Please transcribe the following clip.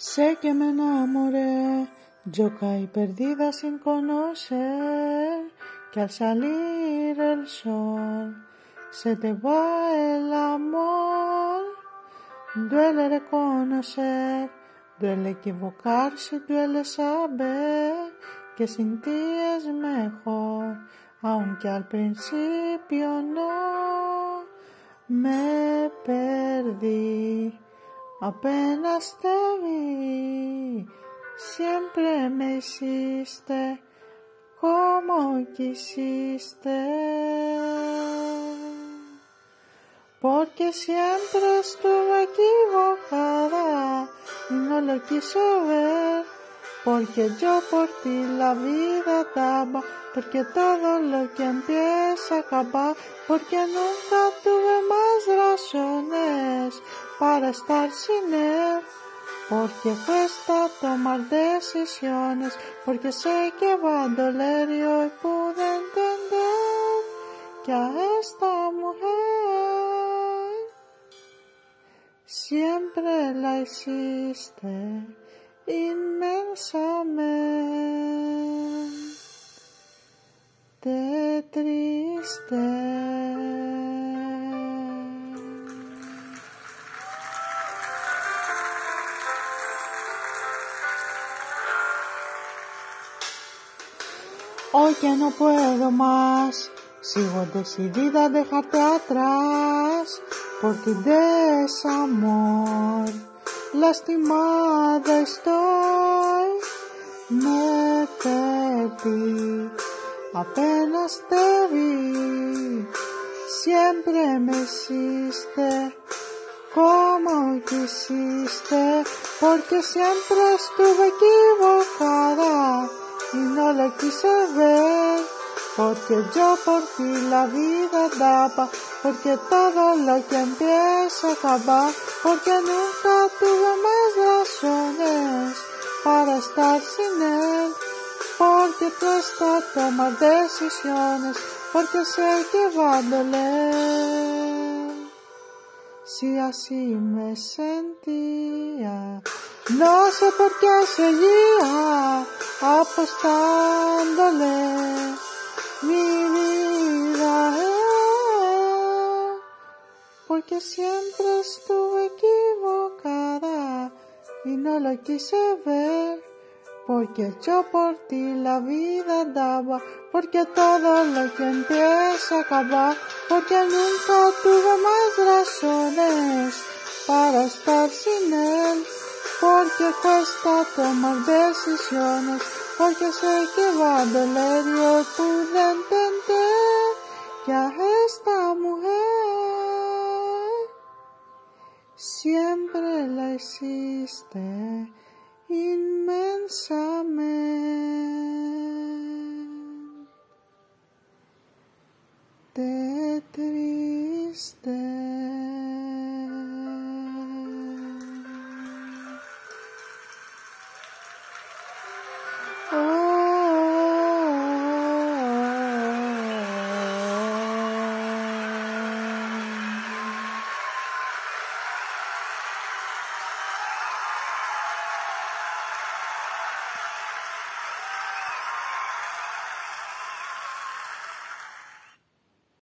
Sé que me enamoré, yo caí perdida sin conocer que al salir el sol se te va el amor. Duele reconocer, duele equivocarse, duele saber que sin ti es mejor, aunque al principio no me perdí. Apenas te vi, siempre me hiciste como quisiste. Porque siempre estuve equivocada y no lo quise ver. Porque yo por ti la vida daba, porque todo lo que empieza acaba, porque nunca tuve más razones para estar sin él. Porque cuesta tomar decisiones, porque sé que va a doler y hoy pude entender que a esta mujer siempre la hiciste inmensamente triste. Hoy que no puedo más, sigo decidida a dejarte atrás, porque desamor, lastimada estoy, me perdí, apenas te vi, siempre me hiciste como quisiste, porque siempre estuve equivocada y no la quise ver, porque yo por ti la vida daba, porque todo lo que empieza acaba, porque nunca tuve más razones para estar sin él, porque cuesta tomar decisiones, porque sé que va a doler. Si así me sentía, no sé por qué seguía apostándole. Mi vida, porque siempre estuve equivocada y no lo quise ver, porque yo por ti la vida daba, porque todo lo que empieza acaba, porque nunca tuve más razones para estar sin él porque cuesta tomar decisiones, porque sé que va a doler y hoy pude entender que a esta mujer siempre la hiciste inmensamente triste.